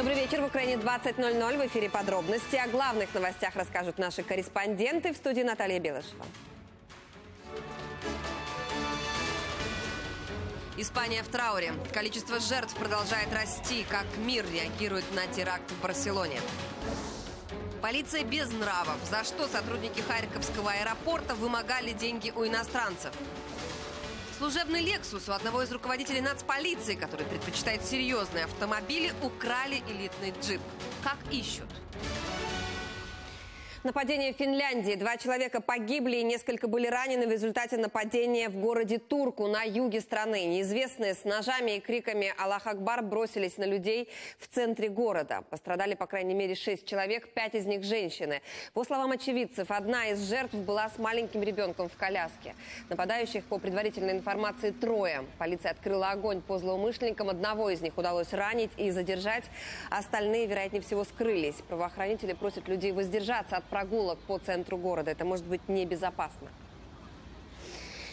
Добрый вечер. В Украине 20.00. В эфире подробности. О главных новостях расскажут наши корреспонденты в студии Наталья Белышева. Испания в трауре. Количество жертв продолжает расти. Как мир реагирует на теракт в Барселоне. Полиция без нравов. За что сотрудники Харьковского аэропорта вымогали деньги у иностранцев? Служебный «Лексус» у одного из руководителей нацполиции, который предпочитает серьезные автомобили, украли элитный джип. Как ищут? Нападение в Финляндии. Два человека погибли и несколько были ранены в результате нападения в городе Турку на юге страны. Неизвестные с ножами и криками «Аллах Акбар» бросились на людей в центре города. Пострадали, по крайней мере, шесть человек, пять из них женщины. По словам очевидцев, одна из жертв была с маленьким ребенком в коляске. Нападающих, по предварительной информации, трое. Полиция открыла огонь по злоумышленникам. Одного из них удалось ранить и задержать. Остальные, вероятнее всего, скрылись. Правоохранители просят людей воздержаться от прогулок по центру города. Это может быть небезопасно.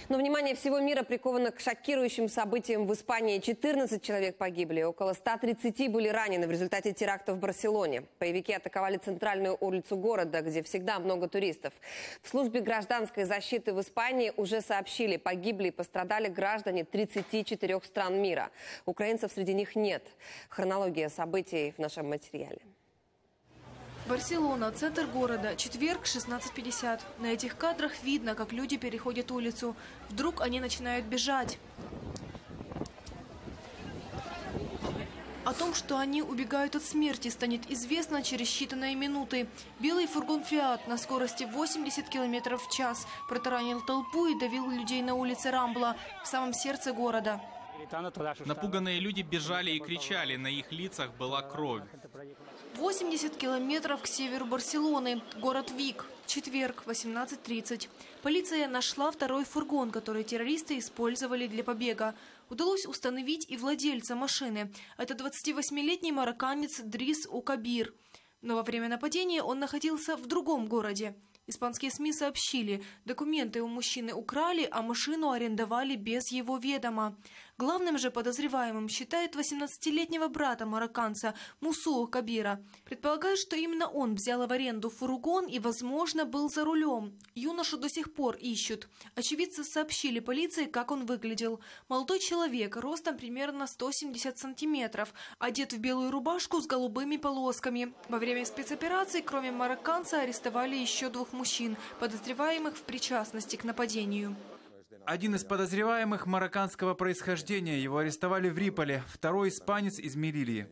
Но внимание всего мира приковано к шокирующим событиям в Испании. 14 человек погибли, около 130 были ранены в результате теракта в Барселоне. Боевики атаковали центральную улицу города, где всегда много туристов. В службе гражданской защиты в Испании уже сообщили, погибли и пострадали граждане 34 стран мира. Украинцев среди них нет. Хронология событий в нашем материале. Барселона, центр города, четверг, 16.50. На этих кадрах видно, как люди переходят улицу. Вдруг они начинают бежать. О том, что они убегают от смерти, станет известно через считанные минуты. Белый фургон «Фиат» на скорости 80 км в час протаранил толпу и давил людей на улице Рамбла, в самом сердце города. Напуганные люди бежали и кричали, на их лицах была кровь. 80 километров к северу Барселоны, город Вик. Четверг, 18.30. Полиция нашла второй фургон, который террористы использовали для побега. Удалось установить и владельца машины. Это 28-летний марокканец Дрис Укабир. Но во время нападения он находился в другом городе. Испанские СМИ сообщили, документы у мужчины украли, а машину арендовали без его ведома. Главным же подозреваемым считают 18-летнего брата марокканца Мусу Кабира. Предполагают, что именно он взял в аренду фургон и, возможно, был за рулем. Юношу до сих пор ищут. Очевидцы сообщили полиции, как он выглядел. Молодой человек, ростом примерно 170 сантиметров, одет в белую рубашку с голубыми полосками. Во время спецоперации, кроме марокканца, арестовали еще двух мужчин, подозреваемых в причастности к нападению. Один из подозреваемых марокканского происхождения. Его арестовали в Риполе. Второй испанец из Мелилии.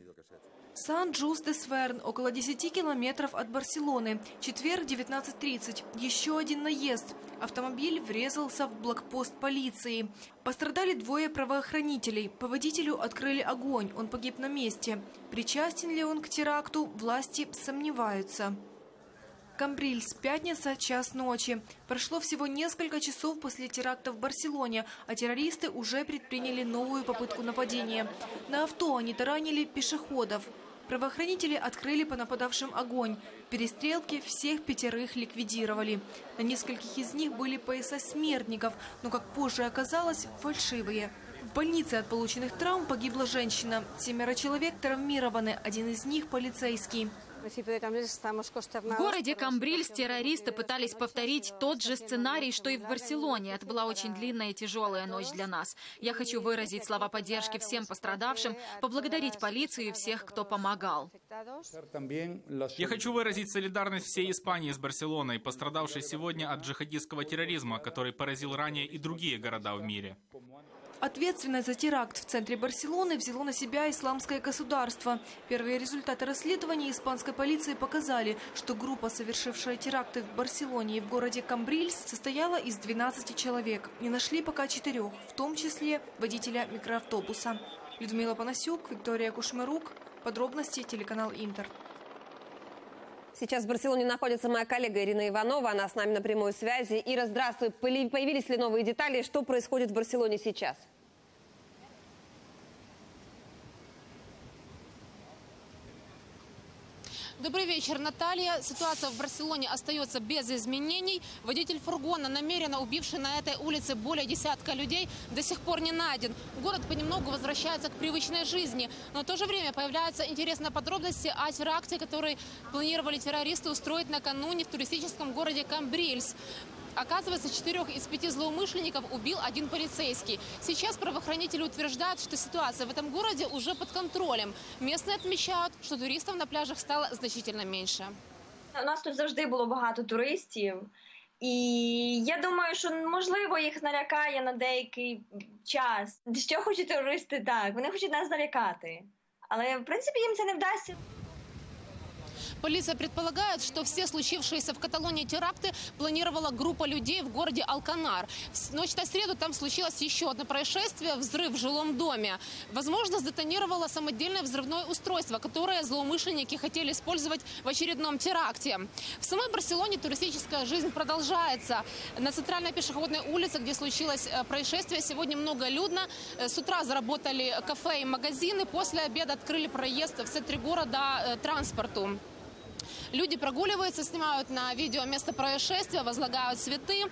Сан-Джус де Сверн, около 10 километров от Барселоны. Четверг, 19.30. Еще один наезд. Автомобиль врезался в блокпост полиции. Пострадали двое правоохранителей. По водителю открыли огонь. Он погиб на месте. Причастен ли он к теракту, власти сомневаются. Камбрильс, пятница, час ночи. Прошло всего несколько часов после теракта в Барселоне, а террористы уже предприняли новую попытку нападения. На авто они таранили пешеходов. Правоохранители открыли по нападавшим огонь. В перестрелке всех пятерых ликвидировали. На нескольких из них были пояса смертников, но, как позже оказалось, фальшивые. В больнице от полученных травм погибла женщина. Семеро человек травмированы, один из них полицейский. В городе Камбрильс террористы пытались повторить тот же сценарий, что и в Барселоне. Это была очень длинная и тяжелая ночь для нас. Я хочу выразить слова поддержки всем пострадавшим, поблагодарить полицию и всех, кто помогал. Я хочу выразить солидарность всей Испании с Барселоной, пострадавшей сегодня от джихадистского терроризма, который поразил ранее и другие города в мире. Ответственность за теракт в центре Барселоны взяло на себя исламское государство. Первые результаты расследования испанской полиции показали, что группа, совершившая теракты в Барселоне и в городе Камбрильс, состояла из 12 человек. Не нашли пока четырех, в том числе водителя микроавтобуса. Людмила Панасюк, Виктория Кушмарук. Подробности телеканал Интер. Сейчас в Барселоне находится моя коллега Ирина Иванова. Она с нами на прямой связи. Ира, здравствуй. Появились ли новые детали? Что происходит в Барселоне сейчас? Добрый вечер, Наталья. Ситуация в Барселоне остается без изменений. Водитель фургона, намеренно убивший на этой улице более десятка людей, до сих пор не найден. Город понемногу возвращается к привычной жизни. Но в то же время появляются интересные подробности о теракте, который планировали террористы устроить накануне в туристическом городе Камбрильс. Оказывается, четырех из пяти злоумышленников убил один полицейский. Сейчас правоохранители утверждают, что ситуация в этом городе уже под контролем. Местные отмечают, что туристов на пляжах стало значительно меньше. У нас тут завжди було багато туристів, і я думаю, що можливо їх налякає на деякий час. Що хочуть туристи так? Вони хочуть нас налякати. Але в принципі їм це не вдасться. Полиция предполагает, что все случившиеся в Каталонии теракты планировала группа людей в городе Алканар. В ночь на среду там случилось еще одно происшествие – взрыв в жилом доме. Возможно, сдетонировало самодельное взрывное устройство, которое злоумышленники хотели использовать в очередном теракте. В самой Барселоне туристическая жизнь продолжается. На центральной пешеходной улице, где случилось э, происшествие, сегодня многолюдно. Э, с утра заработали кафе и магазины. После обеда открыли проезд в центре города э, транспорту. Люди прогуливаются, снимают на видео место происшествия, возлагают цветы.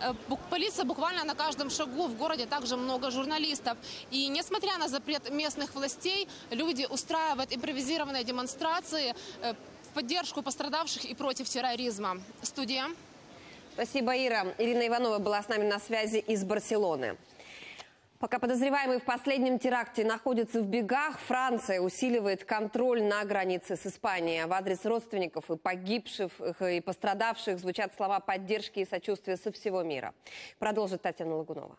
Э, полиция буквально на каждом шагу. В городе также много журналистов. И несмотря на запрет местных властей, люди устраивают импровизированные демонстрации э, в поддержку пострадавших и против терроризма. Студия. Спасибо, Ира. Ирина Иванова была с нами на связи из Барселоны. Пока подозреваемый в последнем теракте находится в бегах, Франция усиливает контроль на границе с Испанией. В адрес родственников и погибших, и пострадавших звучат слова поддержки и сочувствия со всего мира. Продолжит Татьяна Лагунова.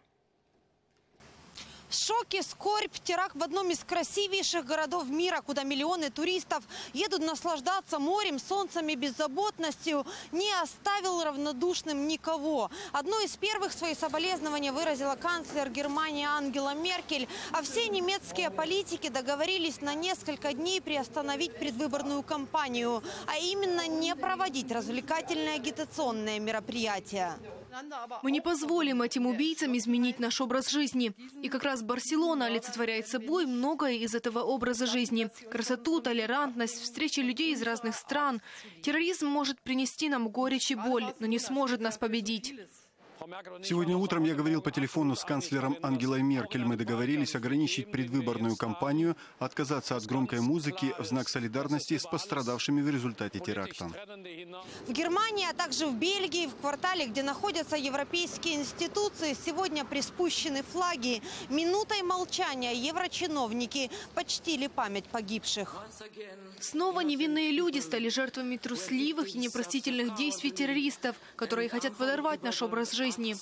Шоки, скорбь, теракт в одном из красивейших городов мира, куда миллионы туристов едут наслаждаться морем, солнцем и беззаботностью, не оставил равнодушным никого. Одно из первых свои соболезнования выразила канцлер Германии Ангела Меркель, а все немецкие политики договорились на несколько дней приостановить предвыборную кампанию, а именно не проводить развлекательные агитационные мероприятия. Мы не позволим этим убийцам изменить наш образ жизни. И как раз Барселона олицетворяет собой многое из этого образа жизни. Красоту, толерантность, встречи людей из разных стран. Терроризм может принести нам горечь и боль, но не сможет нас победить. Сегодня утром я говорил по телефону с канцлером Ангелой Меркель. Мы договорились ограничить предвыборную кампанию, отказаться от громкой музыки в знак солидарности с пострадавшими в результате теракта. В Германии, а также в Бельгии, в квартале, где находятся европейские институции, сегодня приспущены флаги. Минутой молчания еврочиновники почтили память погибших. Снова невинные люди стали жертвами трусливых и непростительных действий террористов, которые хотят подорвать наш образ жизни жизни.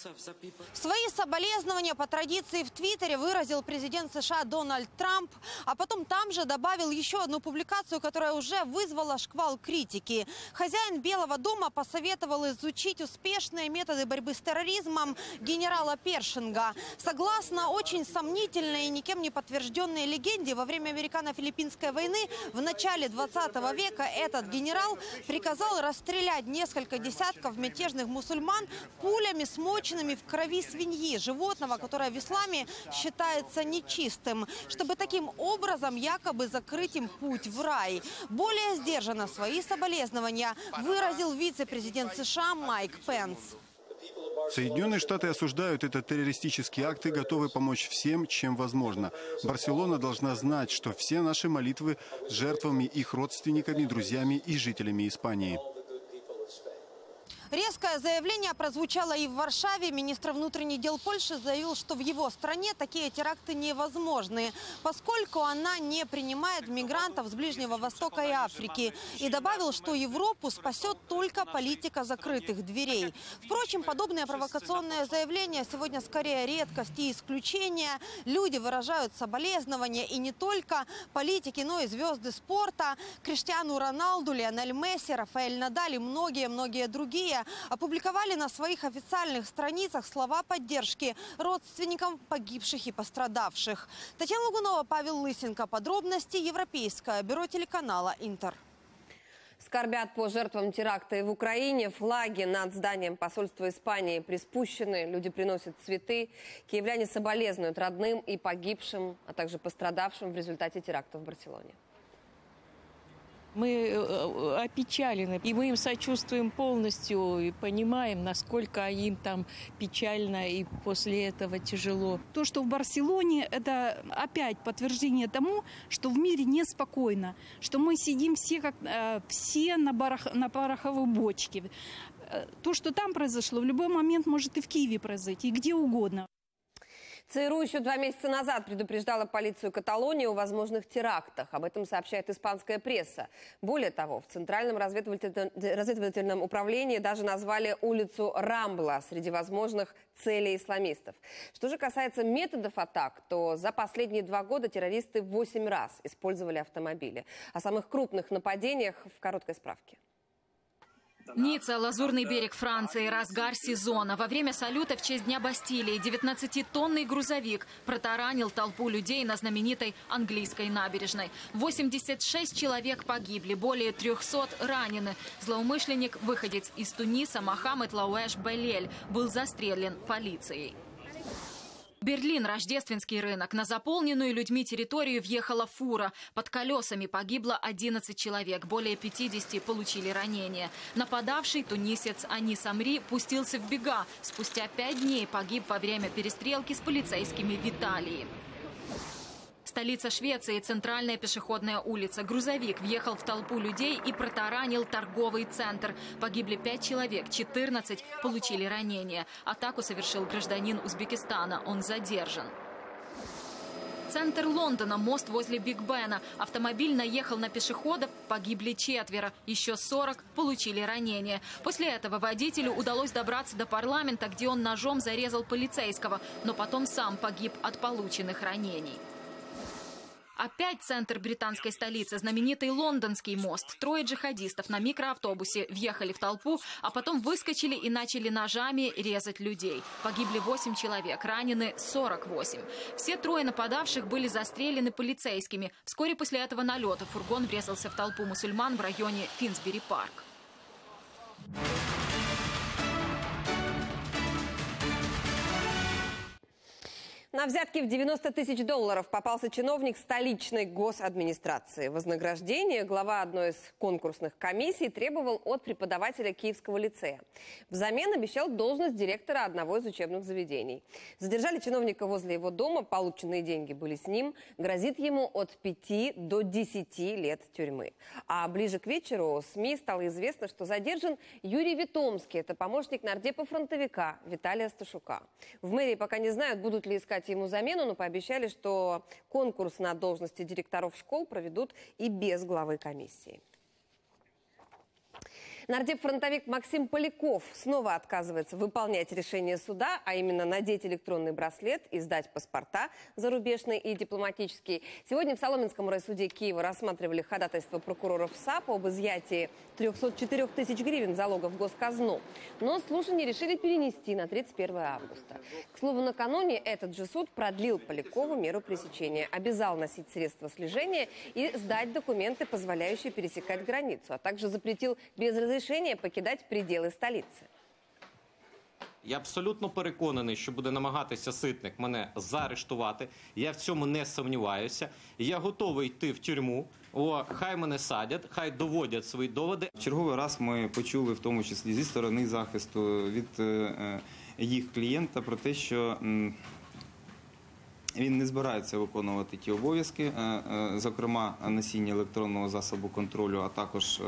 Свои соболезнования по традиции в Твиттере выразил президент США Дональд Трамп, а потом там же добавил еще одну публикацию, которая уже вызвала шквал критики. Хозяин Белого дома посоветовал изучить успешные методы борьбы с терроризмом генерала Першинга. Согласно очень сомнительной и никем не подтвержденной легенде, во время американо-филиппинской войны в начале 20 века этот генерал приказал расстрелять несколько десятков мятежных мусульман пулями смоченными в крови свиньи, животного, которое в исламе считается нечистым, чтобы таким образом якобы закрыть им путь в рай. Более сдержанно свои соболезнования выразил вице-президент США Майк Пенс. Соединенные Штаты осуждают этот террористический акт и готовы помочь всем, чем возможно. Барселона должна знать, что все наши молитвы с жертвами, их родственниками, друзьями и жителями Испании. Резкое заявление прозвучало и в Варшаве. Министр внутренних дел Польши заявил, что в его стране такие теракты невозможны, поскольку она не принимает мигрантов с Ближнего Востока и Африки. И добавил, что Европу спасет только политика закрытых дверей. Впрочем, подобные провокационные заявления сегодня скорее редкость и исключение. Люди выражают соболезнования и не только политики, но и звезды спорта. Криштиану Роналду, Лионель Месси, Рафаэль Надаль и многие-многие другие опубликовали на своих официальных страницах слова поддержки родственникам погибших и пострадавших. Татьяна Лугунова, Павел Лысенко. Подробности Европейское бюро телеканала «Интер». Скорбят по жертвам теракта и в Украине. Флаги над зданием посольства Испании приспущены. Люди приносят цветы. Киевляне соболезнуют родным и погибшим, а также пострадавшим в результате теракта в Барселоне. Мы э, опечалены, и мы им сочувствуем полностью, и понимаем, насколько им там печально, и после этого тяжело. То, что в Барселоне, это опять подтверждение тому, что в мире неспокойно, что мы сидим все, как, э, все на, барах, на пороховой бочке. Э, то, что там произошло, в любой момент может и в Киеве произойти, и где угодно. ЦРУ еще два месяца назад предупреждала полицию Каталонии о возможных терактах. Об этом сообщает испанская пресса. Более того, в Центральном разведывательном управлении даже назвали улицу Рамбла среди возможных целей исламистов. Что же касается методов атак, то за последние два года террористы восемь раз использовали автомобили. О самых крупных нападениях в короткой справке. Ницца, Лазурный берег Франции, разгар сезона. Во время салюта в честь Дня Бастилии 19-тонный грузовик протаранил толпу людей на знаменитой английской набережной. 86 человек погибли, более 300 ранены. Злоумышленник, выходец из Туниса Мохаммед Лауэж Булель, был застрелен полицией. Берлин, рождественский рынок. На заполненную людьми территорию въехала фура. Под колесами погибло 11 человек. Более 50 получили ранения. Нападавший тунисец Анис Амри пустился в бега. Спустя пять дней погиб во время перестрелки с полицейскими в Италии. Столица Швеции, центральная пешеходная улица. Грузовик въехал в толпу людей и протаранил торговый центр. Погибли пять человек, 14 получили ранения. Атаку совершил гражданин Узбекистана. Он задержан. Центр Лондона, мост возле Биг Бена. Автомобиль наехал на пешеходов, погибли четверо. Еще 40 получили ранения. После этого водителю удалось добраться до парламента, где он ножом зарезал полицейского, но потом сам погиб от полученных ранений. Опять центр британской столицы, знаменитый лондонский мост. Трое джихадистов на микроавтобусе въехали в толпу, а потом выскочили и начали ножами резать людей. Погибли 8 человек, ранены 48. Все трое нападавших были застрелены полицейскими. Вскоре после этого налета фургон врезался в толпу мусульман в районе Финсбери-парк. На взятки в 90 тысяч долларов попался чиновник столичной госадминистрации. Вознаграждение глава одной из конкурсных комиссий требовал от преподавателя Киевского лицея. Взамен обещал должность директора одного из учебных заведений. Задержали чиновника возле его дома, полученные деньги были с ним. Грозит ему от 5 до 10 лет тюрьмы. А ближе к вечеру СМИ стало известно, что задержан Юрий Витомский. Это помощник нардепа фронтовика Виталия Сташука. В мэрии пока не знают, будут ли искать искать ему замену, но пообещали, что конкурс на должности директоров школ проведут и без главы комиссии. Нардеп-фронтовик Максим Поляков снова отказывается выполнять решение суда, а именно надеть электронный браслет и сдать паспорта зарубежные и дипломатические. Сегодня в Соломенском райсуде Киева рассматривали ходатайство прокуроров САП об изъятии 304 тысяч гривен залога в госказну. Но слушание решили перенести на 31 августа. К слову, накануне этот же суд продлил Полякову меру пресечения. Обязал носить средства слежения и сдать документы, позволяющие пересекать границу, а также запретил без разрешения разрешення покидати пределы столицы. Я абсолютно переконаний, що буде намагатися ситник мене заарештувати. Я в цьому не сумніваюся. Я готовий йти в тюрму. О, хай мене садять, хай доводять свої доводи. В черговий раз ми почули, в тому числі зі сторони захисту від е, е, їх клієнта, про те, що він не збирається виконувати ті обов'язки, е, зокрема носіння електронного засобу контролю, а також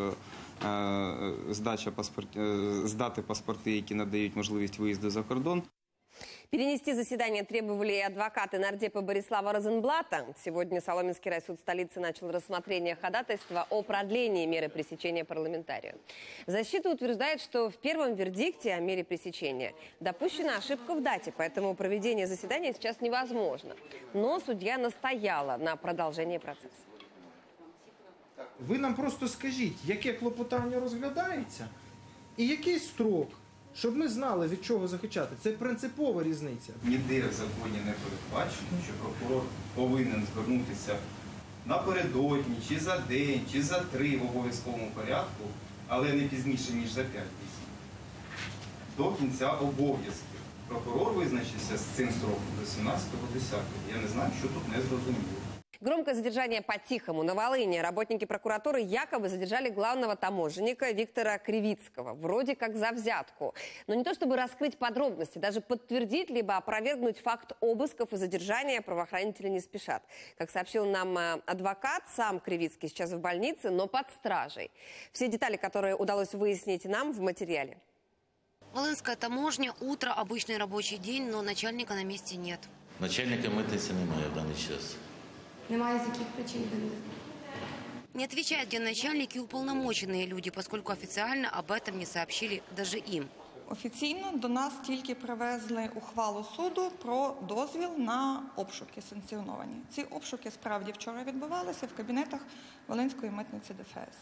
здача паспорт, здати паспорти, які надають можливість виїзду за кордон. Перенести заседание требовали и адвокаты нардепа Борислава Розенблата. Сегодня Соломенский райсуд столицы начал рассмотрение ходатайства о продлении меры пресечения парламентарию. Защита утверждает, что в первом вердикте о мере пресечения допущена ошибка в дате, поэтому проведение заседания сейчас невозможно. Но судья настояла на продолжении процесса. Ви нам просто скажіть, яке клопотання розглядається і який строк, щоб ми знали, від чого захищати. Це принципова різниця. Ніде в законі не передбачено, що прокурор повинен звернутися напередодні, чи за день, чи за три в обов'язковому порядку, але не пізніше, ніж за п'ять днів. До кінця обов'язків. Прокурор визначився з цим строком до 17.10. Я не знаю, що тут не зрозуміло. Громкое задержание по-тихому. На Волыне работники прокуратуры якобы задержали главного таможенника Виктора Кривицкого. Вроде как за взятку. Но не то чтобы раскрыть подробности, даже подтвердить либо опровергнуть факт обысков и задержания правоохранители не спешат. Как сообщил нам э, адвокат, сам Кривицкий сейчас в больнице, но под стражей. Все детали, которые удалось выяснить нам в материале. Волынская таможня, утро, обычный рабочий день, но начальника на месте нет. Начальника митниці немає в даний час. Немає з яких причин Не отвечают где начальник и уполномоченные люди, поскольку официально об этом не сообщили даже им. Офіційно до нас тільки привезли ухвалу суду про дозвіл на обшуки санкціоновані. Ці обшуки справді вчора відбувалися в кабінетах Волинської митниці ДФС.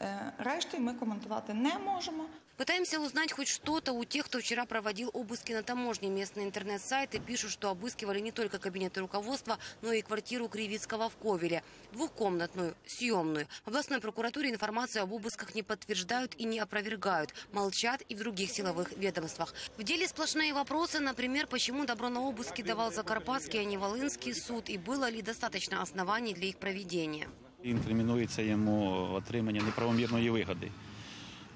Е, Решти ми коментувати не можемо. Пытаемся узнать хоть что-то у тех, кто вчера проводил обыски на таможне. Местные интернет-сайты пишут, что обыскивали не только кабинеты руководства, но и квартиру Кривицкого в Ковеле. Двухкомнатную, съемную. В областной прокуратуре информацию об обысках не подтверждают и не опровергают. Молчат и в других силовых ведомствах. В деле сплошные вопросы, например, почему добро на обыски давал Закарпатский, а не Волынский суд, и было ли достаточно оснований для их проведения. Інкримінується йому отримання неправомірної вигоди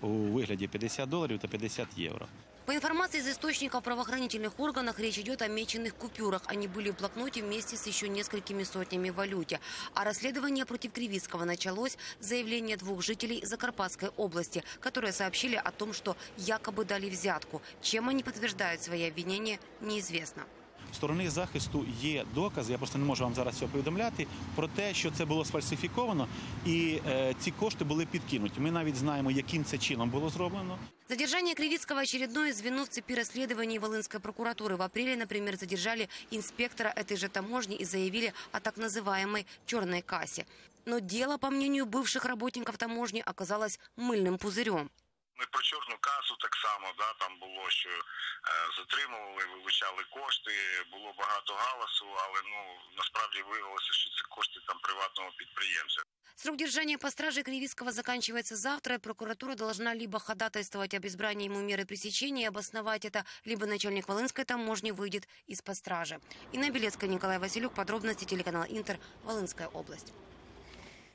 у вигляді 50 доларів та 50 євро. По информации из источников в правоохранительных органах, речь идет о меченных купюрах. Они были в блокноте вместе с еще несколькими сотнями в валюте. А расследование против Кривицкого началось с заявления двух жителей Закарпатской области, которые сообщили о том, что якобы дали взятку. Чем они подтверждают свои обвинения, неизвестно. Сторони захисту є докази, я просто не можу вам зараз цього повідомляти, про те, що це було сфальсифіковано і е, ці кошти були підкинуті. Ми навіть знаємо, яким це чином було зроблено. Задержание Кривицкого – очередное звено в цепи расследований Волынской прокуратуры. В апреле, например, задержали инспектора этой же таможни и заявили о так называемой «черной кассе». Но дело, по мнению бывших работников таможни, оказалось мыльным пузырем. Ми про чорну касу так само, да, там було, що е, затримували, вилучали кошти, було багато галасу, але ну насправді виявилося, що це кошти там приватного підприємця. Срок держания по страже Кривицкого заканчивается завтра, и прокуратура должна либо ходатайствовать об избрании ему меры пресечения и обосновать это, либо начальник Волынской таможни выйдет из-под стражи. Инна Белецкая, Николай Василюк, подробности телеканал Интер, Волынская область.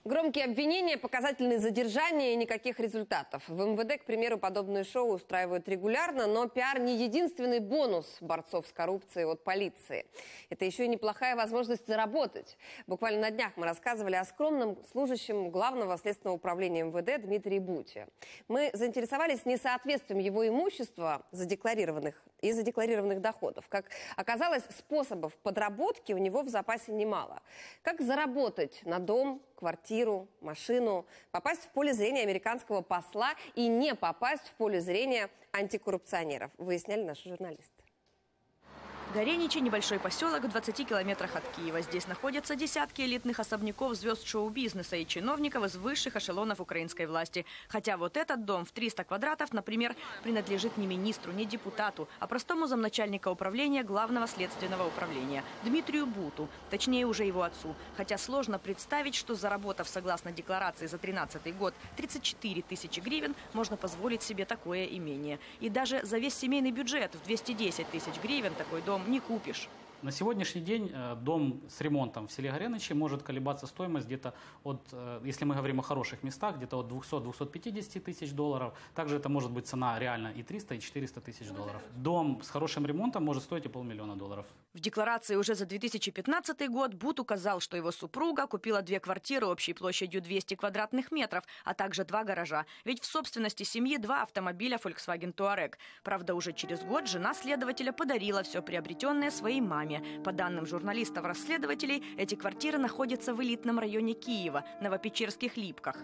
Громкие обвинения, показательные задержания и никаких результатов. В МВД, к примеру, подобные шоу устраивают регулярно, но пиар не единственный бонус борцов с коррупцией от полиции. Это еще и неплохая возможность заработать. Буквально на днях мы рассказывали о скромном служащем Главного следственного управления МВД Дмитрии Буте. Мы заинтересовались несоответствием его имущества задекларированных и задекларированных доходов. Как оказалось, способов подработки у него в запасе немало. Как заработать на дом, квартиру, машину, попасть в поле зрения американского посла и не попасть в поле зрения антикоррупционеров, выясняли наши журналисты. Гореничи – небольшой поселок в 20 километрах от Киева. Здесь находятся десятки элитных особняков звезд шоу-бизнеса и чиновников из высших эшелонов украинской власти. Хотя вот этот дом в 300 квадратов, например, принадлежит не министру, не депутату, а простому замначальника управления Главного следственного управления Дмитрию Буту, точнее уже его отцу. Хотя сложно представить, что заработав согласно декларации за 2013 год 34 тысячи гривен, можно позволить себе такое имение. И даже за весь семейный бюджет в 210 тысяч гривен такой дом не купишь. На сегодняшний день э, дом с ремонтом в селе Горенычи может колебаться стоимость где-то от, э, если мы говорим о хороших местах, где-то от 200-250 тысяч долларов. Также это может быть цена реально и 300, и 400 тысяч долларов. Дом с хорошим ремонтом может стоить и полмиллиона долларов. В декларации уже за 2015 год Бут указал, что его супруга купила две квартиры общей площадью 200 квадратных метров, а также два гаража. Ведь в собственности семьи два автомобиля Volkswagen Touareg. Правда, уже через год жена следователя подарила все приобретенное своей маме. По данным журналистов-расследователей, эти квартиры находятся в элитном районе Киева, Новопечерских Липках.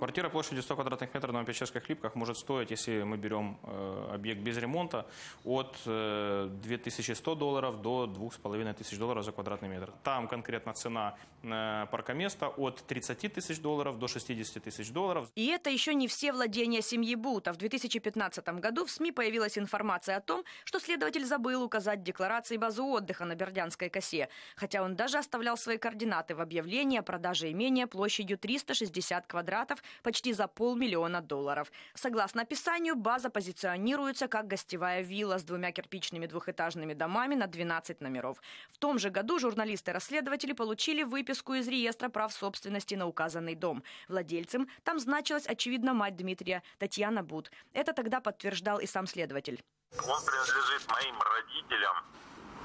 Квартира площадью 100 квадратных метров на Печерских Липках может стоить, если мы берем э, объект без ремонта, от э, 2100 долларов до 2500 долларов за квадратный метр. Там конкретно цена э, паркоместа от 30 тысяч долларов до 60 тысяч долларов. И это еще не все владения семьи Бута. В 2015 году в СМИ появилась информация о том, что следователь забыл указать декларации базу отдыха на Бердянской косе. Хотя он даже оставлял свои координаты в объявлении о продаже имения площадью 360 квадратов почти за полмиллиона долларов. Согласно описанию, база позиционируется как гостевая вилла с двумя кирпичными двухэтажными домами на 12 номеров. В том же году журналисты-расследователи получили выписку из реестра прав собственности на указанный дом. Владельцем там значилась, очевидно, мать Дмитрия, Татьяна Бут. Это тогда подтверждал и сам следователь. Он принадлежит моим родителям.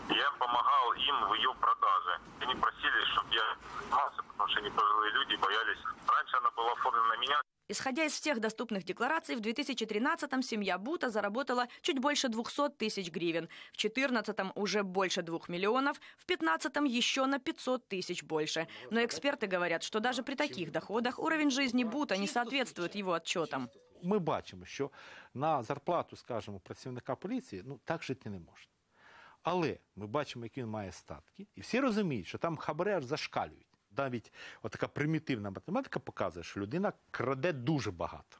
Я помогал им в ее продаже. Они просили, чтобы я занимался, потому что они пожилые люди, боялись. Раньше она была оформлена на меня. Исходя из всех доступных деклараций, в 2013-м семья Бута заработала чуть больше 200 тысяч гривен, в 2014-м уже больше 2 миллионов, в 2015-м еще на 500 тысяч больше. Но эксперты говорят, что даже при таких доходах уровень жизни Бута не соответствует его отчетам. Ми бачимо, що на зарплату, скажімо, працівника поліції ну так жити не можна. Але ми бачимо, які він має статки, і всі розуміють, що там хабари аж зашкалюють. Навіть така примітивна математика показує, що людина краде дуже багато.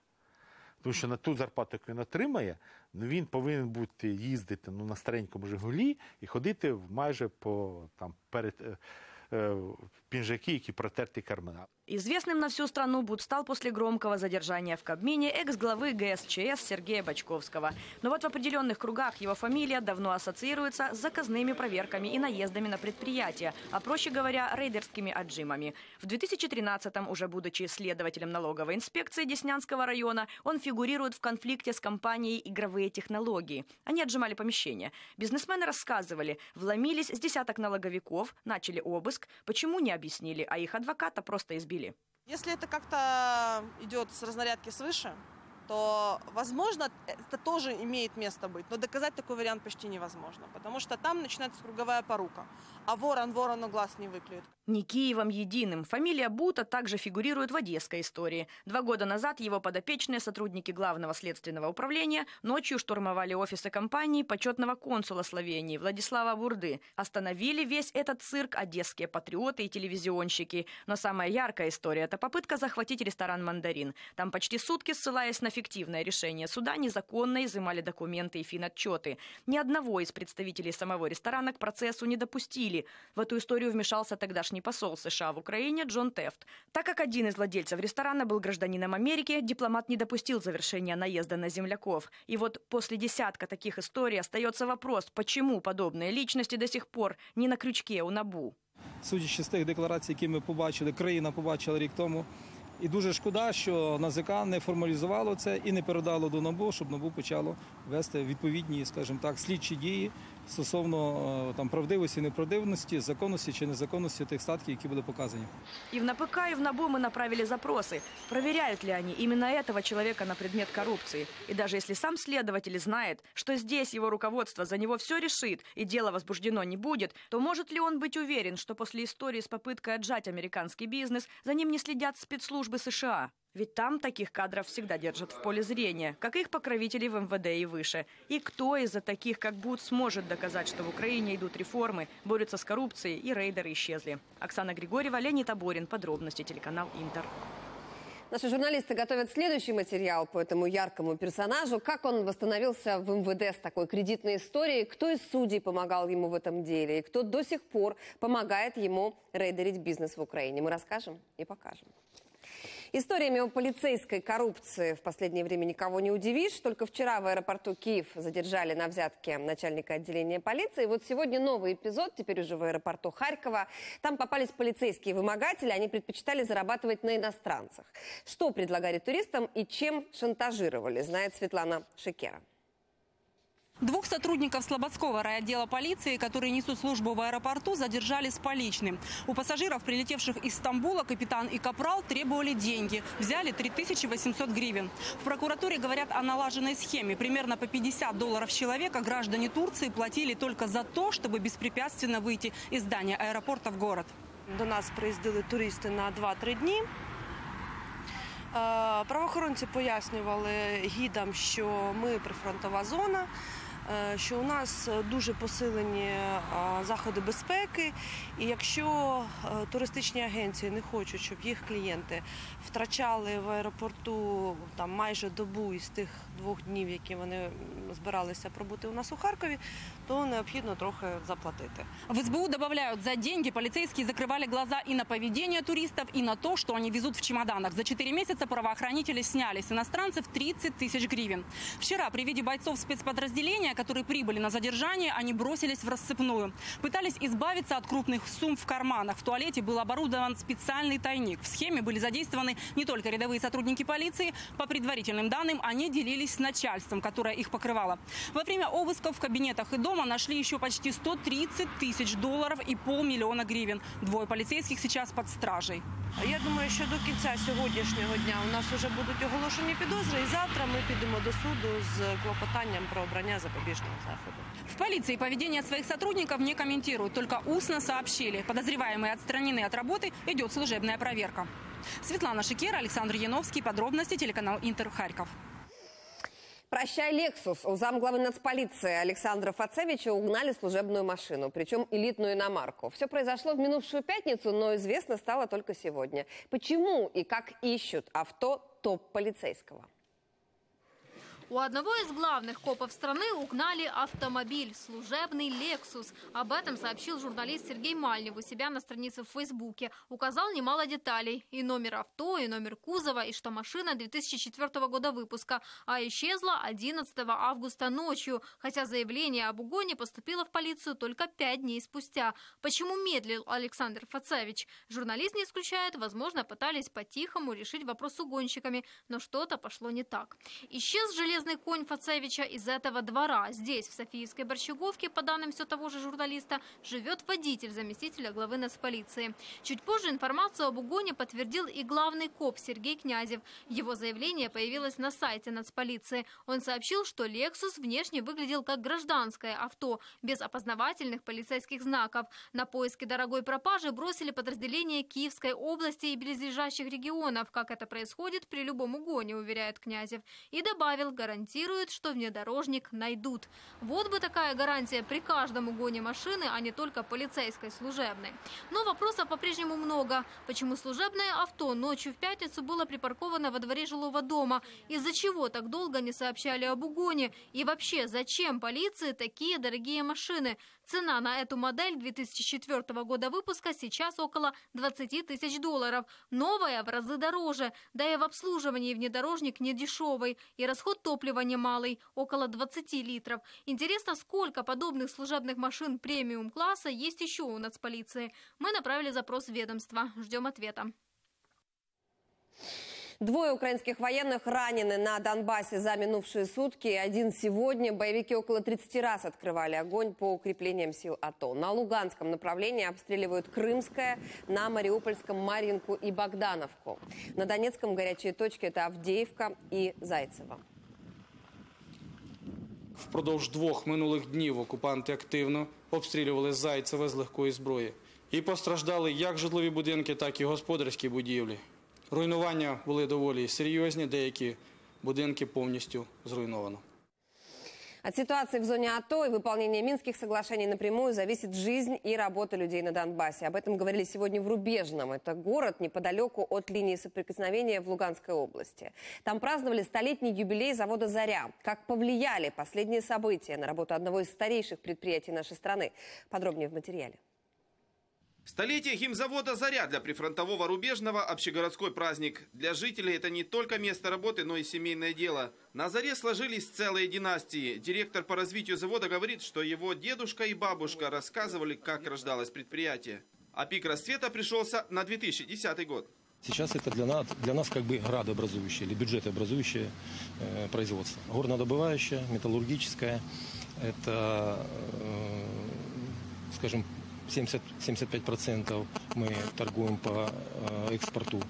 Тому що на ту зарплату, яку він отримає, ну він повинен бути їздити ну, на старенькому Жигулі і ходити майже по там перед е, е, пінжаки, які протерті кармана. Известным на всю страну Буд стал после громкого задержания в Кабмине экс-главы ГСЧС Сергея Бочковского. Но вот в определенных кругах его фамилия давно ассоциируется с заказными проверками и наездами на предприятия, а проще говоря, рейдерскими отжимами. В 2013-м, уже будучи следователем налоговой инспекции Деснянского района, он фигурирует в конфликте с компанией «Игровые технологии». Они отжимали помещения. Бизнесмены рассказывали, вломились с десяток налоговиков, начали обыск. Почему не объяснили, а их адвоката просто избили. Если это как-то идет с разнарядки свыше, то, возможно, это тоже имеет место быть. Но доказать такой вариант почти невозможно, потому что там начинается круговая порука. А ворон ворону глаз не выклюет. Не Киевом единым. Фамилия Бута также фигурирует в одесской истории. Два года назад его подопечные сотрудники Главного следственного управления ночью штурмовали офисы компании почетного консула Словении Владислава Бурды. Остановили весь этот цирк одесские патриоты и телевизионщики. Но самая яркая история – это попытка захватить ресторан «Мандарин». Там почти сутки, ссылаясь на фиктивное решение суда, незаконно изымали документы и финотчеты. Ни одного из представителей самого ресторана к процессу не допустили. В эту историю вмешался тогдашний посол США в Украине Джон Тефт. Так как один из владельцев ресторана был гражданином Америки, дипломат не допустил завершения наезда на земляков. И вот после десятка таких историй остается вопрос, почему подобные личности до сих пор не на крючке у НАБУ. Судячи з тих декларацій, які ми побачили, країна побачила рік тому. І дуже шкода, що НАЗК не формалізувало це і не передало до НАБУ, щоб НАБУ почало вести відповідні, скажімо так, слідчі дії стосовно е, там правдивості, неправдивості, законності чи незаконності тих статків, які були показані. И в НАПК, и в НАБУ мы направили запросы. Проверяют ли они именно этого человека на предмет коррупции? И даже если сам следователь знает, что здесь его руководство за него все решит и дело возбуждено не будет, то может ли он быть уверен, что после истории с попыткой отжать американский бизнес за ним не следят спецслужбы США? Ведь там таких кадров всегда держат в поле зрения, как их покровителей в МВД и выше. И кто из-за таких, как Буд, сможет доказать, что в Украине идут реформы, борются с коррупцией и рейдеры исчезли? Оксана Григорьева, Леонид Аборин. Подробности телеканал Интер. Наши журналисты готовят следующий материал по этому яркому персонажу. Как он восстановился в МВД с такой кредитной историей, кто из судей помогал ему в этом деле, и кто до сих пор помогает ему рейдерить бизнес в Украине. Мы расскажем и покажем. Историями о полицейской коррупции в последнее время никого не удивишь. Только вчера в аэропорту Киев задержали на взятке начальника отделения полиции. Вот сегодня новый эпизод, теперь уже в аэропорту Харькова. Там попались полицейские вымогатели, они предпочитали зарабатывать на иностранцах. Что предлагали туристам и чем шантажировали, знает Светлана Шекера. Двух сотрудников Слободского райотдела полиции, которые несут службу в аэропорту, задержали с поличным. У пассажиров, прилетевших из Стамбула, капитан и капрал требовали деньги. Взяли 3800 гривен. В прокуратуре говорят о налаженной схеме. Примерно по 50 долларов человека граждане Турции платили только за то, чтобы беспрепятственно выйти из здания аэропорта в город. До нас приїздили туристи на 2-3 дні. Е, Правоохоронці пояснювали гідам, що ми прифронтова зона. що у нас дуже посилені заходи безпеки, і якщо е, туристичні агенції не хочуть, щоб їх клієнти втрачали в аеропорту там майже добу із тих двох днів, які вони м, збиралися пробути у нас у Харкові, то необхідно трохи заплатити. В СБУ добавляют, за деньги полицейские закрывали глаза и на поведение туристов, и на то, что они везут в чемоданах. За 4 месяца правоохранители сняли с иностранцев 30 тысяч гривен. Вчера при виде бойцов спецподразделения, которые прибыли на задержание, они бросились в рассыпную. Пытались избавиться от крупных сумм в карманах. В туалете был оборудован специальный тайник. В схеме были задействованы не только рядовые сотрудники полиции. По предварительным данным, они делились с начальством, которое их покрывало. Во время обысков в кабинетах и дома нашли еще почти 130 тысяч долларов и полмиллиона гривен. Двое полицейских сейчас под стражей. Я думаю, що до кінця сьогоднішнього дня у нас вже будуть оголошені підозри, і завтра ми підемо до суду з клопотанням про обрання запобіжного заходу. В полиции поведение своих сотрудников не комментируют, только устно сообщили. Подозреваемые отстранены от работы, идет служебная проверка. Светлана Шикера, Александр Яновский. Подробности телеканал Интер Харьков. Прощай, Лексус. У замглавы нацполиции Александра Фацевича угнали служебную машину, причем элитную иномарку. Все произошло в минувшую пятницу, но известно стало только сегодня. Почему и как ищут авто топ-полицейского? У одного из главных копов страны угнали автомобиль, служебный «Лексус». Об этом сообщил журналист Сергей Мальнев у себя на странице в Фейсбуке. Указал немало деталей. И номер авто, и номер кузова, и что машина 2004 года выпуска. А исчезла 11 августа ночью, хотя заявление об угоне поступило в полицию только пять дней спустя. Почему медлил Александр Фацевич? Журналист не исключает, возможно, пытались по-тихому решить вопрос с угонщиками, но что-то пошло не так. Исчез железный конь Фацевича из этого двора. Здесь, в Софийской Борщеговке, по данным все того же журналиста, живет водитель заместителя главы нацполиции. Чуть позже информацию об угоне подтвердил и главный коп Сергей Князев. Его заявление появилось на сайте нацполиции. Он сообщил, что «Лексус» внешне выглядел как гражданское авто, без опознавательных полицейских знаков. На поиски дорогой пропажи бросили подразделения Киевской области и близлежащих регионов, как это происходит при любом угоне, уверяет Князев. И добавил, гарантирует, что внедорожник найдут. Вот бы такая гарантия при каждом угоне машины, а не только полицейской служебной. Но вопросов по-прежнему много. Почему служебное авто ночью в пятницу было припарковано во дворе жилого дома? Из-за чего так долго не сообщали об угоне? И вообще, зачем полиции такие дорогие машины? Цена на эту модель 2004 года выпуска сейчас около 20 тысяч долларов. Новая в разы дороже. Да и в обслуживании внедорожник не дешевый. И расход топлива немалый, около 20 литров. Интересно, сколько подобных служебных машин премиум-класса есть еще у нацполиции? Мы направили запрос в ведомство. Ждем ответа. Двое украинских военных ранены на Донбассе за минувшие сутки. Один сегодня. Боевики около 30 раз открывали огонь по укреплениям сил АТО. На Луганском направлении обстреливают Крымское, на Мариупольском Маринку и Богдановку. На Донецком горячие точки – это Авдеевка и Зайцево. Впродовж двох минулих днів окупанти активно обстрілювали Зайцеве з легкої зброї. І постраждали як житлові будинки, так і господарські будівлі. Руйнування були доволі серйозні, деякі будинки повністю зруйновано. От ситуации в зоне АТО и выполнения Минских соглашений напрямую зависит жизнь и работа людей на Донбассе. Об этом говорили сегодня в Рубежном. Это город неподалеку от линии соприкосновения в Луганской области. Там праздновали столетний юбилей завода «Заря». Как повлияли последние события на работу одного из старейших предприятий нашей страны? Подробнее в материале. Столетие химзавода «Заря» для прифронтового рубежного – общегородской праздник. Для жителей это не только место работы, но и семейное дело. На «Заре» сложились целые династии. Директор по развитию завода говорит, что его дедушка и бабушка рассказывали, как рождалось предприятие. А пик расцвета пришелся на 2010 год. Сейчас это для нас, для нас как бы градообразующее или бюджетообразующее э, производство. Горнодобывающее, металлургическое. Это, э, скажем, 70, 75% мы торгуем по э, экспорту.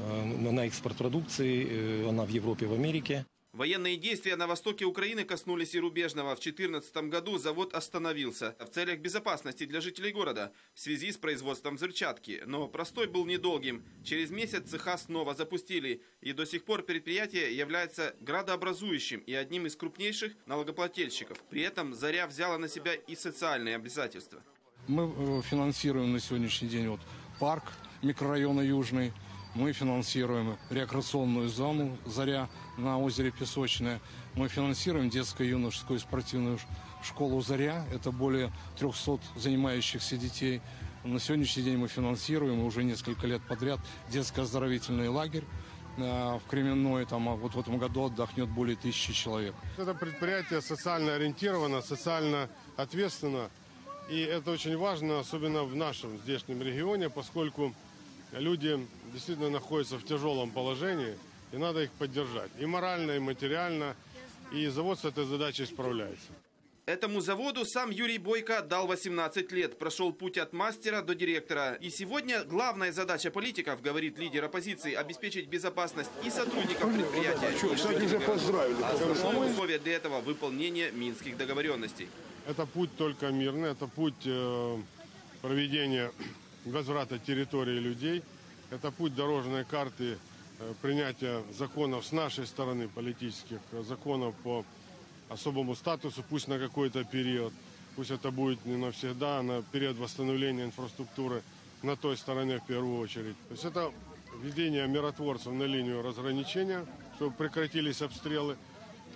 Э, на экспорт продукции, э, она в Европе, в Америке. Военные действия на востоке Украины коснулись и Рубежного. В 2014 году завод остановился в целях безопасности для жителей города в связи с производством взрывчатки. Но простой был недолгим. Через месяц цеха снова запустили. И до сих пор предприятие является градообразующим и одним из крупнейших налогоплательщиков. При этом Заря взяла на себя и социальные обязательства. Мы э, финансируем на сегодняшний день вот парк микрорайона Южный, мы финансируем рекреационную зону «Заря» на озере Песочное. Мы финансируем детско-юношескую спортивную школу «Заря». Это более 300 занимающихся детей. На сегодняшний день мы финансируем уже несколько лет подряд детско-оздоровительный лагерь в Кременной, там, а вот в этом году отдохнет более тысячи человек. Это предприятие социально ориентировано, социально ответственно. И это очень важно, особенно в нашем здешнем регионе, поскольку люди действительно находятся в тяжелом положении, и надо их поддержать и морально, и материально, и завод с этой задачей справляется. Этому заводу сам Юрий Бойко дал 18 лет, прошел путь от мастера до директора. И сегодня главная задача политиков, говорит лидер оппозиции, обеспечить безопасность и сотрудников предприятия. Что, кстати, уже поздравили. Основное условие для этого – выполнение минских договоренностей. Это путь только мирный, это путь э, проведения возврата территории людей. Это путь дорожной карты э, принятия законов с нашей стороны, политических э, законов по особому статусу, пусть на какой-то период. Пусть это будет не навсегда, а на период восстановления инфраструктуры на той стороне в первую очередь. То есть это введение миротворцев на линию разграничения, чтобы прекратились обстрелы,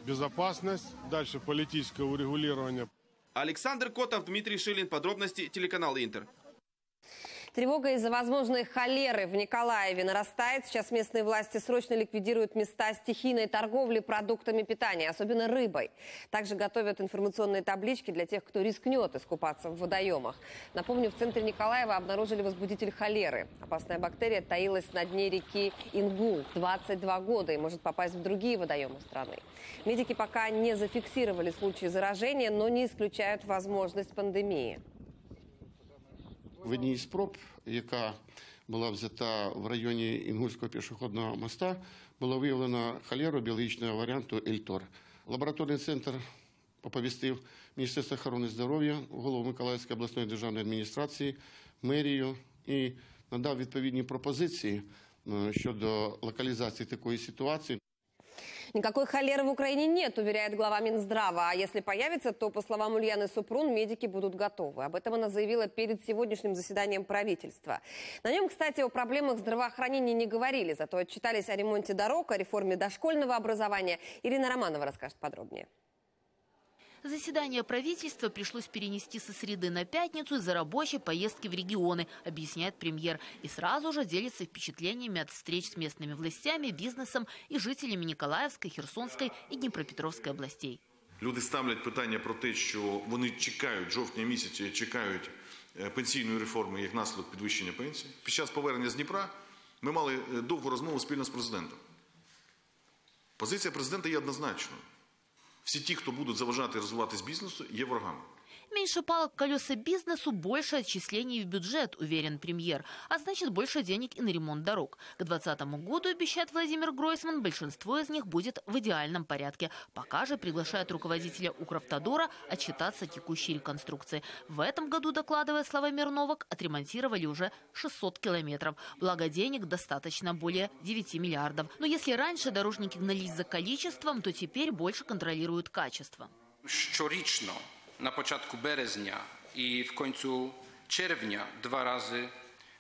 безопасность, дальше политическое урегулирование. Александр Котов, Дмитрий Шилин. Подробности телеканал Интер. Тревога из-за возможной холеры в Николаеве нарастает. Сейчас местные власти срочно ликвидируют места стихийной торговли продуктами питания, особенно рыбой. Также готовят информационные таблички для тех, кто рискнет искупаться в водоемах. Напомню, в центре Николаева обнаружили возбудитель холеры. Опасная бактерия таилась на дне реки Ингул 22 года и может попасть в другие водоемы страны. Медики пока не зафиксировали случаи заражения, но не исключают возможность пандемии. В одній з спроб, яка була взята в районі Інгульського пішохідного моста, було виявлено холеру біологічного варіанту Ельтор. Лабораторний центр оповістив Міністерство охорони здоров'я, голову Миколаївської обласної державної адміністрації, мерію і надав відповідні пропозиції щодо локалізації такої ситуації. Никакой холеры в Украине нет, уверяет глава Минздрава. А если появится, то, по словам Ульяны Супрун, медики будут готовы. Об этом она заявила перед сегодняшним заседанием правительства. На нем, кстати, о проблемах здравоохранения не говорили, зато отчитались о ремонте дорог, о реформе дошкольного образования. Ирина Романова расскажет подробнее. Заседание правительства пришлось перенести со среды на пятницу из-за рабочей поездки в регионы, объясняет премьер. И сразу же делится впечатлениями от встреч с местными властями, бизнесом и жителями Николаевской, Херсонской и Днепропетровской областей. Люди ставлять питання про те, що вони чекають жовтня місяці, чекають пенсійної реформи як наслідок підвищення пенсій. Під час повернення з Дніпра ми мали довгу розмову спільно з президентом. Позиція президента є однозначною. Всі ті, хто будуть заважати розвиватись бізнесу, є ворогами. Меньше палок колеса бизнесу, больше отчислений в бюджет, уверен премьер. А значит, больше денег и на ремонт дорог. К 2020 году, обещает Владимир Гройсман, большинство из них будет в идеальном порядке. Пока же приглашает руководителя Укравтодора отчитаться о текущей реконструкции. В этом году, докладывая слова Мирновок, отремонтировали уже 600 километров. Благо денег достаточно более 9 миллиардов. Но если раньше дорожники гнались за количеством, то теперь больше контролируют качество. Щорічно na początku березня i w końcu czerwnia dwa razy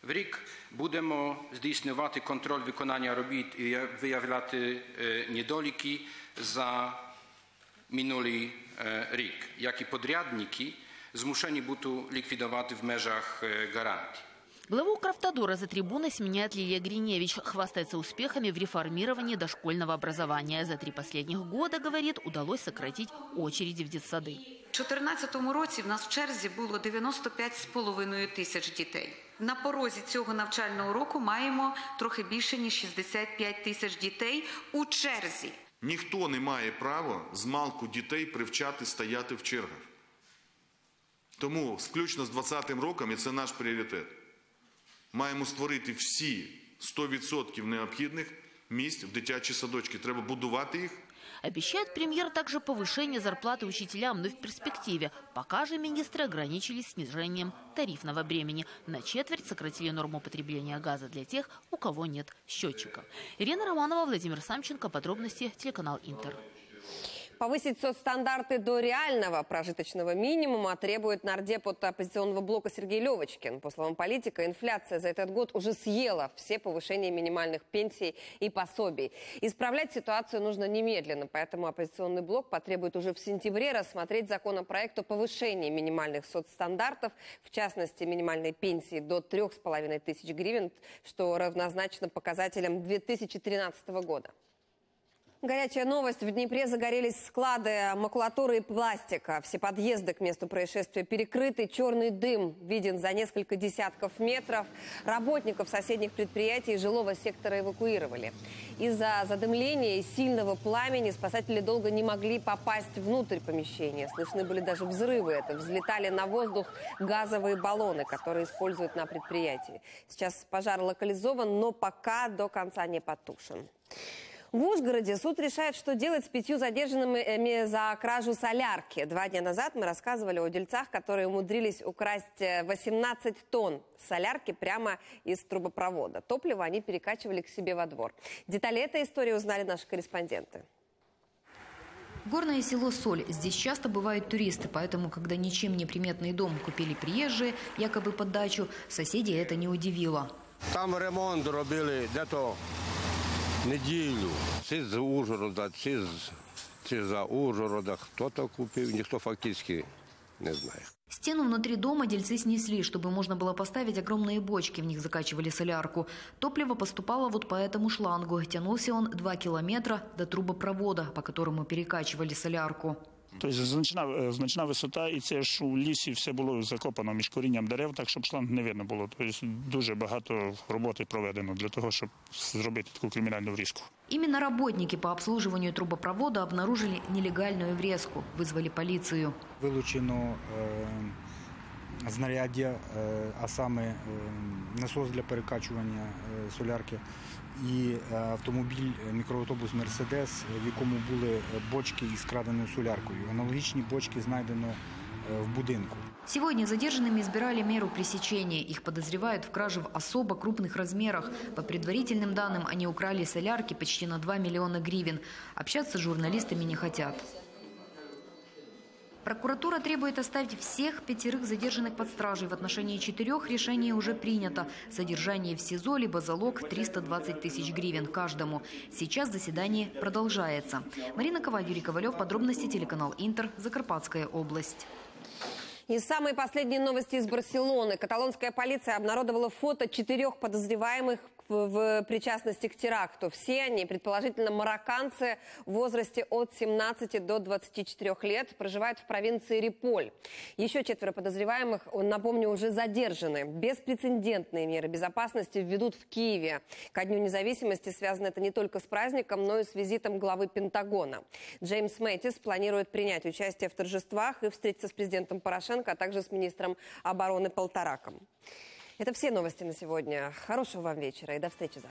w rік будемо здійснювати контроль виконання робіт і виявляти недоліки за минулий рік, як і подрядники змушені будуть ліквідувати в межах гарантій. Главу Крафтодора за трибуной сменяет Лилия Гриневич. Хвастается успехами в реформировании дошкольного образования. За три последних года, говорит, удалось сократить очереди в детсады. У 2014 році в нас в черзі було 95,5 тисяч дітей. На порозі цього навчального року маємо трохи більше ніж 65 тисяч дітей у черзі. Ніхто не має права з малку дітей привчати стояти в чергах. Тому, включно з 2020 роком, і це наш пріоритет, маємо створити всі 100% необхідних місць в дитячі садочки. Треба будувати їх Обещает премьер также повышение зарплаты учителям, но в перспективе. Пока же министры ограничились снижением тарифного бремени. На четверть сократили норму потребления газа для тех, у кого нет счетчика. Ирина Романова, Владимир Самченко. Подробности телеканал Интер. Повысить соцстандарты до реального прожиточного минимума требует нардеп от оппозиционного блока Сергей Левочкин. По словам политика, инфляция за этот год уже съела все повышения минимальных пенсий и пособий. Исправлять ситуацию нужно немедленно, поэтому оппозиционный блок потребует уже в сентябре рассмотреть законопроект о повышении минимальных соцстандартов, в частности, минимальной пенсии до 3,5 тысяч гривен, что равнозначно показателям 2013 года. Горячая новость. В Днепре загорелись склады макулатуры и пластика. Все подъезды к месту происшествия перекрыты. Черный дым виден за несколько десятков метров. Работников соседних предприятий и жилого сектора эвакуировали. Из-за задымления и сильного пламени спасатели долго не могли попасть внутрь помещения. Слышны были даже взрывы. Это взлетали на воздух газовые баллоны, которые используют на предприятии. Сейчас пожар локализован, но пока до конца не потушен. В Ужгороде суд решает, что делать с пятью задержанными за кражу солярки. Два дня назад мы рассказывали о дельцах, которые умудрились украсть 18 э, тонн солярки прямо из трубопровода. Топливо они перекачивали к себе во двор. Детали этой истории узнали наши корреспонденты. Горное село Соль. Здесь часто бывают туристы, поэтому, когда ничем не приметный дом купили приезжие, якобы под дачу, соседей это не удивило. Там ремонт робили, где-то неділю. Чи з Ужгорода, чи, з, чи за Ужгорода. Хто-то купив, ніхто фактично не знає. Стену внутри дома дельцы снесли, чтобы можно было поставить огромные бочки, в них закачивали солярку. Топливо поступало вот по этому шлангу. Тянулся он 2 километра до трубопровода, по которому перекачивали солярку. Тобто значна значна висота, і це ж у лісі все було закопано між корінням дерев, так щоб шланг не видно було. Тобто дуже багато роботи проведено для того, щоб зробити таку кримінальну врізку. Именно работники по обслуживанию трубопровода обнаружили нелегальную врезку, вызвали полицию. Вилучено е, знаряддя, е, а саме е, насос для перекачування е, солярки і е, автомобіль, е, мікроавтобус Мерседес, в якому були бочки із краденою соляркою. Аналогічні бочки знайдено в будинку. Сегодня задержанными избирали меру пресечения. Их подозревают в краже в особо крупных размерах. По предварительным данным, они украли солярки почти на 2 миллиона гривен. Общаться с журналистами не хотят. Прокуратура требует оставить всех пятерых задержанных под стражей. В отношении четырех решение уже принято. Содержание в СИЗО либо залог 320 тысяч гривен каждому. Сейчас заседание продолжается. Марина Коваль, Юрий Ковалев. Подробности телеканал Интер. Закарпатская область. И самые последние новости из Барселоны. Каталонская полиция обнародовала фото четырех подозреваемых в причастности к теракту. Все они, предположительно, марокканцы в возрасте от 17 до 24 лет, проживают в провинции Риполь. Еще четверо подозреваемых, напомню, уже задержаны. Беспрецедентные меры безопасности введут в Киеве. Ко Дню независимости связано это не только с праздником, но и с визитом главы Пентагона. Джеймс Мэттис планирует принять участие в торжествах и встретиться с президентом Порошенко, а также с министром обороны Полтораком. Это все новости на сегодня. Хорошего вам вечера и до встречи завтра.